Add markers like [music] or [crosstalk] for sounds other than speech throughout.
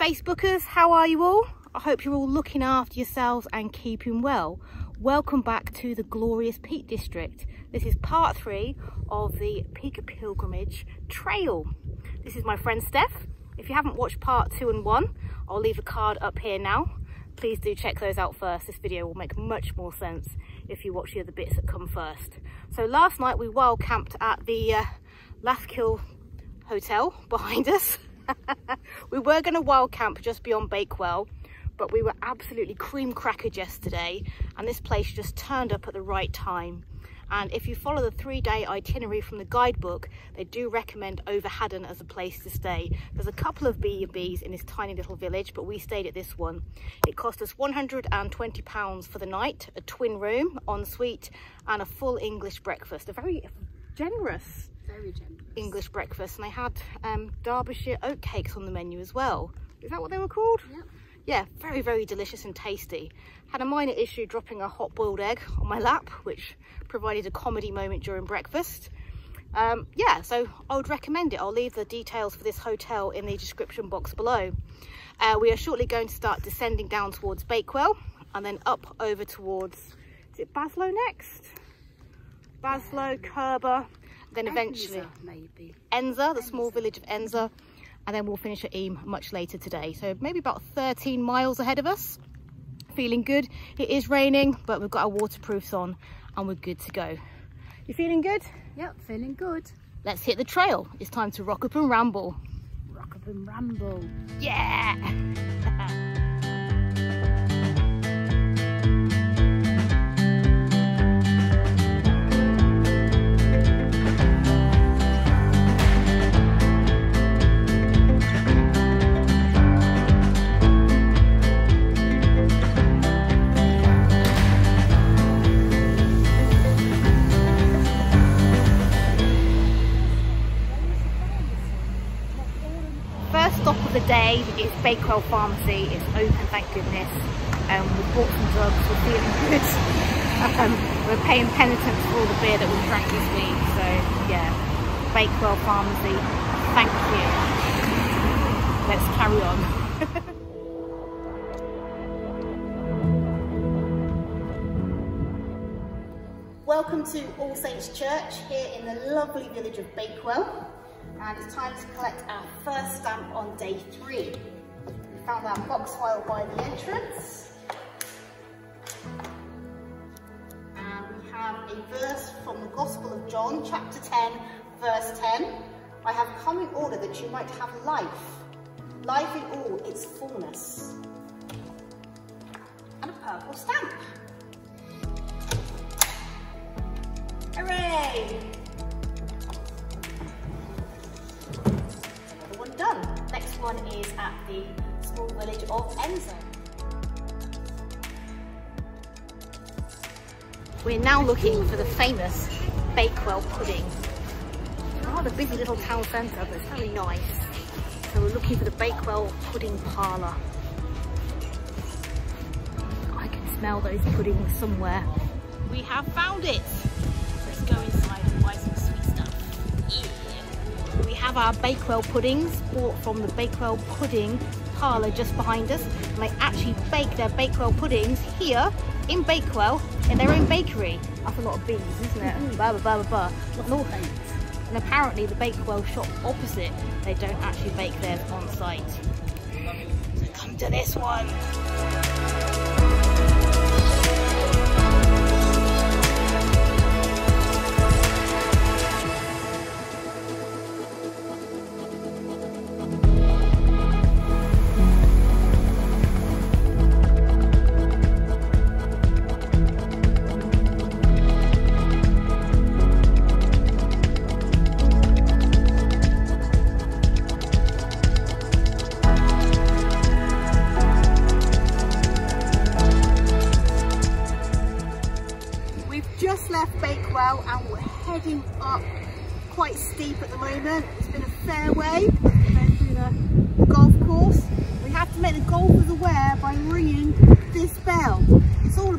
Facebookers, how are you all? I hope you're all looking after yourselves and keeping well. Welcome back to the glorious Peak District. This is part three of the Peak Pilgrimage Trail. This is my friend Steph. If you haven't watched part two and one, I'll leave a card up here now. Please do check those out first. This video will make much more sense if you watch the other bits that come first. So last night we wild camped at the uh, Lathkill Hotel [laughs] behind us. [laughs] we were going to wild camp just beyond Bakewell, but we were absolutely cream crackered yesterday and this place just turned up at the right time. And if you follow the three day itinerary from the guidebook, they do recommend Over Haddon as a place to stay. There's a couple of B&Bs in this tiny little village, but we stayed at this one. It cost us £120 for the night, a twin room, ensuite, and a full English breakfast. A very generous, very generous. English breakfast. And they had um, Derbyshire oatcakes on the menu as well. Is that what they were called? Yep. Yeah, very, very delicious and tasty. Had a minor issue dropping a hot boiled egg on my lap, which provided a comedy moment during breakfast. Um, yeah, so I would recommend it. I'll leave the details for this hotel in the description box below. Uh, we are shortly going to start descending down towards Bakewell and then up over towards, is it Baslow next? Baslow, Curbar, then eventually Edensor, maybe. Edensor, the small village of Edensor, and then we'll finish at Eyam much later today. So maybe about 13 miles ahead of us. Feeling good. It is raining, but we've got our waterproofs on and we're good to go. You feeling good? Yep, feeling good. Let's hit the trail. It's time to rock up and ramble. Rock up and ramble. Yeah! [laughs] stop of the day is Bakewell Pharmacy. It's open, thank goodness. Um, we bought some drugs, we're feeling good. [laughs] um, we're paying penitence for all the beer that we drank this week. So yeah, Bakewell Pharmacy, thank you. Let's carry on. [laughs] Welcome to All Saints Church here in the lovely village of Bakewell and it's time to collect our first stamp on day three. We found our box file by the entrance. And we have a verse from the Gospel of John, chapter 10, verse 10. I have come in order that you might have life, life in all its fullness. And a purple stamp. Hooray! One is at the small village of Edensor. We're now looking for the famous Bakewell pudding. Rather busy little town centre, but it's very nice. So we're looking for the Bakewell pudding parlour. I can smell those puddings somewhere. We have found it. Have our Bakewell puddings bought from the Bakewell pudding parlour just behind us. And they actually bake their Bakewell puddings here in Bakewell in their own bakery. That's a lot of bees, isn't it? Mm. Blah, blah, blah, blah, blah. And, all- and apparently the Bakewell shop opposite, they don't actually bake theirs on site. So come to this one.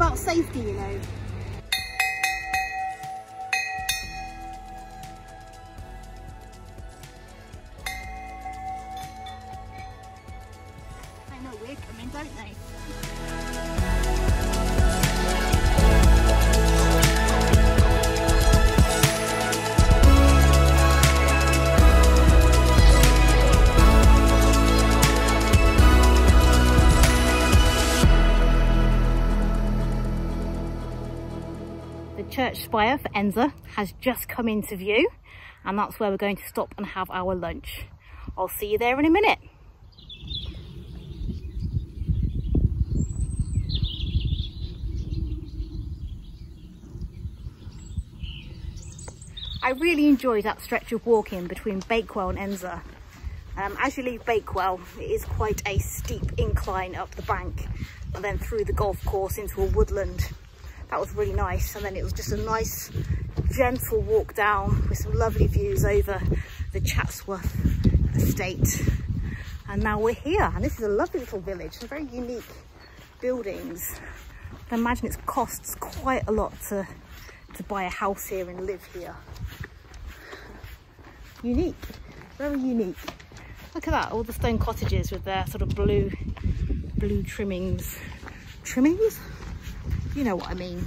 About safety, you know. Church spire for Edensor has just come into view and that's where we're going to stop and have our lunch. I'll see you there in a minute. I really enjoyed that stretch of walking between Bakewell and Edensor. Um, as you leave Bakewell, it is quite a steep incline up the bank and then through the golf course into a woodland. That was really nice. And then it was just a nice, gentle walk down with some lovely views over the Chatsworth estate. And now we're here. And this is a lovely little village, some very unique buildings. I imagine it costs quite a lot to, to buy a house here and live here. Unique, very unique. Look at that, all the stone cottages with their sort of blue, blue trimmings. Trimmings? You know what I mean.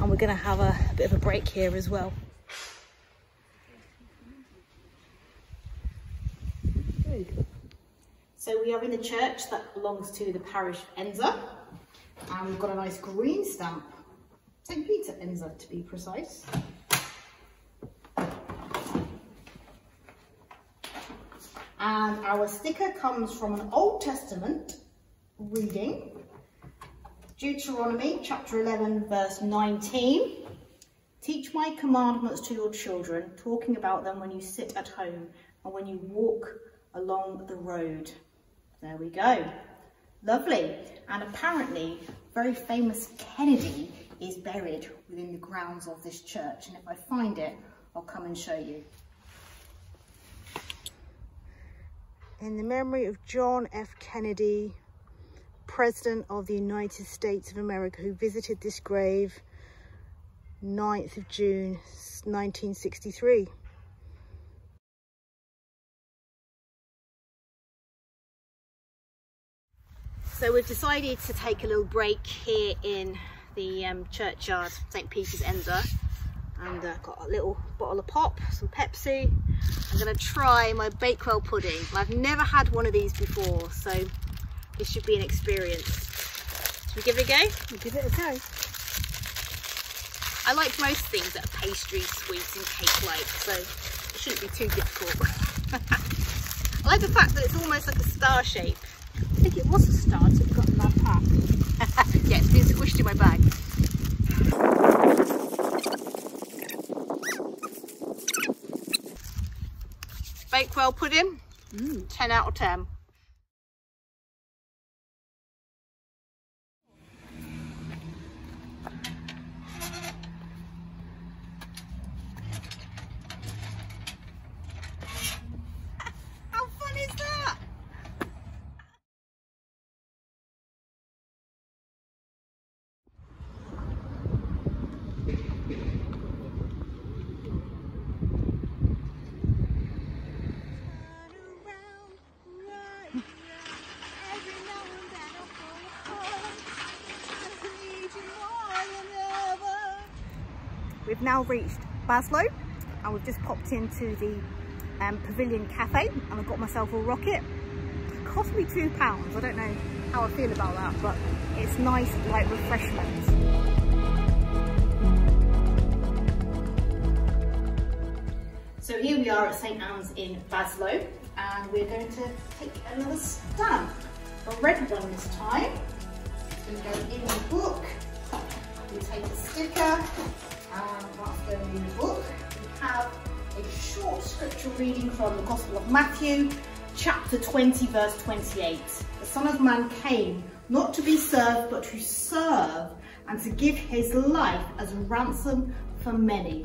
And we're gonna have a, a bit of a break here as well. So we are in the church that belongs to the parish of Edensor. And we've got a nice green stamp. St. Peter Edensor to be precise. And our sticker comes from an Old Testament reading, Deuteronomy chapter 11, verse 19. Teach my commandments to your children, talking about them when you sit at home and when you walk along the road. There we go. Lovely. And apparently, very famous Kennedy is buried within the grounds of this church. And if I find it, I'll come and show you. In the memory of John F. Kennedy, President of the United States of America, who visited this grave 9th of June 1963. So we've decided to take a little break here in the um, churchyard, St. Peter's Edensor. And uh, got a little bottle of pop, some Pepsi. I'm gonna try my Bakewell pudding. I've never had one of these before, so this should be an experience. Should we give it a go? We'll give it a go. I like most things that are pastry, sweets and cake-like, so it shouldn't be too difficult. [laughs] I like the fact that it's almost like a star shape. I think it was a star until [laughs] it got in that pack. yeah, it's been squished in my bag. Bakewell pudding, Mm. 10 out of 10. We've now reached Baslow and we've just popped into the um, Pavilion Cafe and I've got myself a rocket. It cost me two pounds. I don't know how I feel about that, but it's nice light refreshments. So here we are at St Anne's in Baslow and we're going to take another stamp. A red one this time. It's going to go in the book. We take a sticker Um, going in the book. We have a short scripture reading from the Gospel of Matthew, chapter 20, verse 28. The Son of Man came not to be served, but to serve and to give his life as a ransom for many.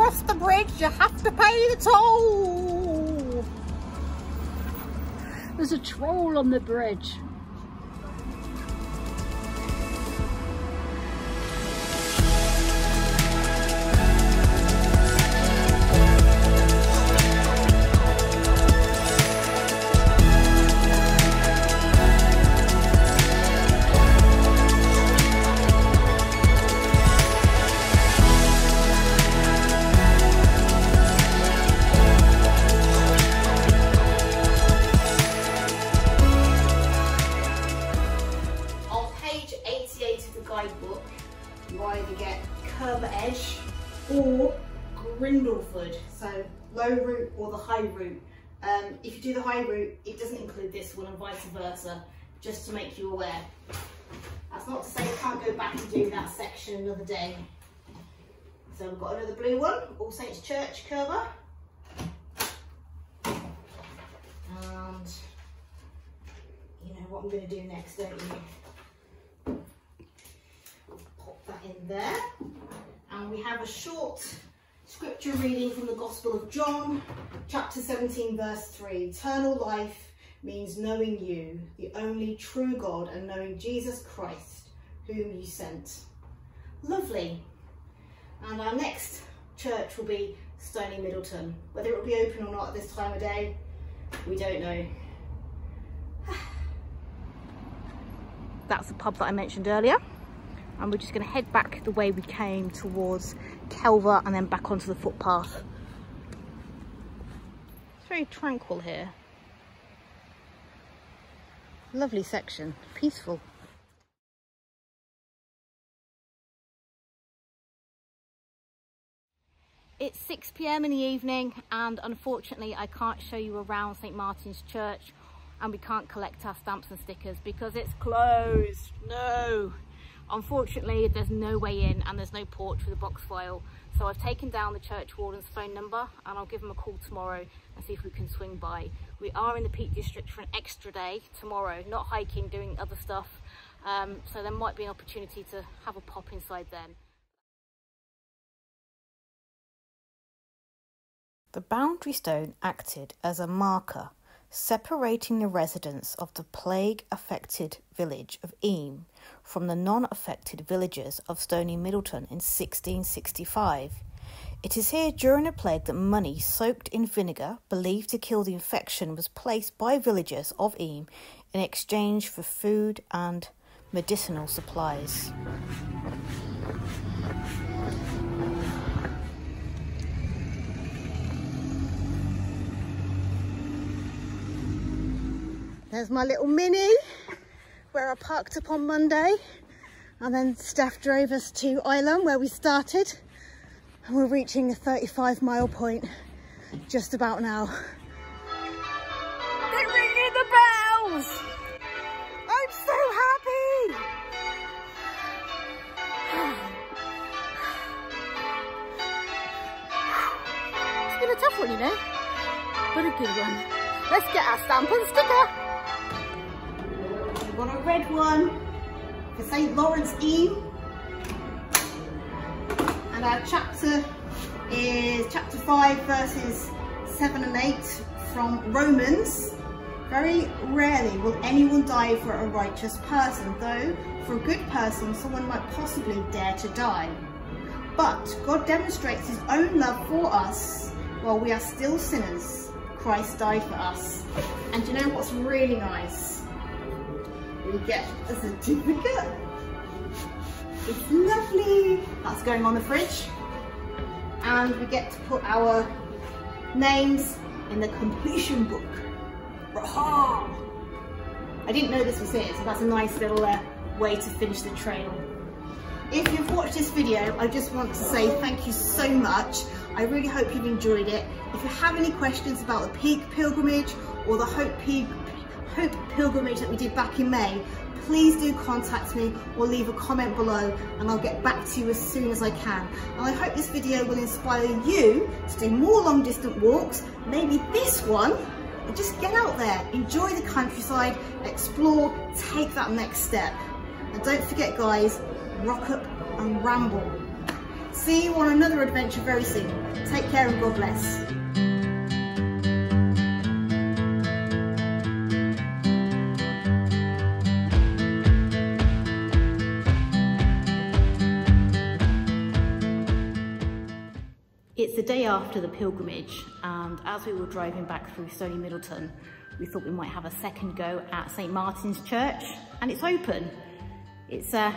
Cross the bridge, you have to pay the toll. There's a troll on the bridge. Or the high route. Um, if you do the high route, it doesn't include this one and vice versa, just to make you aware. That's not to say you can't go back and do that section another day. So we've got another blue one, All Saints Church Curbar. And you know what I'm going to do next, don't you? Pop that in there. And we have a short scripture reading from the Gospel of John, chapter 17, verse 3. Eternal life means knowing you, the only true God, and knowing Jesus Christ, whom you sent. Lovely. And our next church will be Stoney Middleton. Whether it will be open or not at this time of day, we don't know. [sighs] That's the pub that I mentioned earlier. And we're just going to head back the way we came towards Curbar and then back onto the footpath. It's very tranquil here. Lovely section, peaceful. It's 6 p.m. in the evening and unfortunately I can't show you around St. Martin's Church and we can't collect our stamps and stickers because it's closed. No. Unfortunately, there's no way in and there's no porch for the box file. So I've taken down the church warden's phone number and I'll give him a call tomorrow and see if we can swing by. We are in the Peak District for an extra day tomorrow, not hiking, doing other stuff. Um, so there might be an opportunity to have a pop inside then. The boundary stone acted as a marker separating the residents of the plague-affected village of Eyam from the non-affected villagers of Stoney Middleton in 1665. It is here during a plague that money soaked in vinegar, believed to kill the infection, was placed by villagers of Eyam in exchange for food and medicinal supplies. There's my little Mini where I parked up on Monday and then Steph drove us to Ilam where we started and we're reaching a 35 mile point just about now. They're ringing the bells! I'm so happy! [sighs] It's been a tough one, you know, but a good one. Let's get our stamp and sticker red one for St. Lawrence Eyam. And our chapter is chapter 5 verses 7 and 8 from Romans. Very rarely will anyone die for a righteous person, though for a good person someone might possibly dare to die. But God demonstrates his own love for us while we are still sinners. Christ died for us. And you know what's really nice? We get a certificate. It's lovely. That's going on the fridge. And we get to put our names in the completion book. I didn't know this was it, so that's a nice little uh, way to finish the trail. If you've watched this video, I just want to say thank you so much. I really hope you've enjoyed it. If you have any questions about the Peak Pilgrimage or the Hope Peak pilgrimage that we did back in May, please do contact me or leave a comment below and I'll get back to you as soon as I can. And I hope this video will inspire you to do more long distance walks, maybe this one, and just get out there, enjoy the countryside, explore, take that next step. And don't forget guys, rock up and ramble. See you on another adventure very soon. Take care and God bless. It's the day after the pilgrimage and as we were driving back through Stoney Middleton, we thought we might have a second go at St. Martin's Church and it's open. It's uh,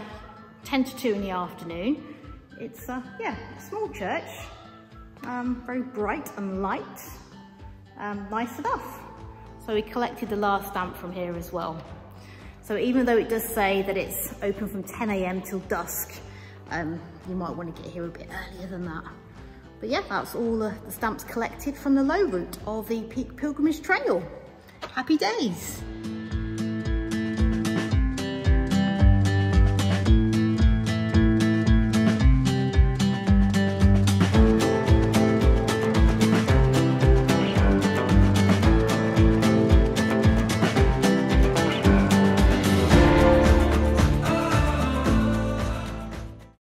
10 to 2 in the afternoon. It's, uh, yeah, a small church, um, very bright and light, um, nice enough. So we collected the last stamp from here as well. So even though it does say that it's open from 10 a.m. till dusk, um, you might want to get here a bit earlier than that. But yeah, that's all the, the stamps collected from the low route of the Peak Pilgrimage Trail. Happy days.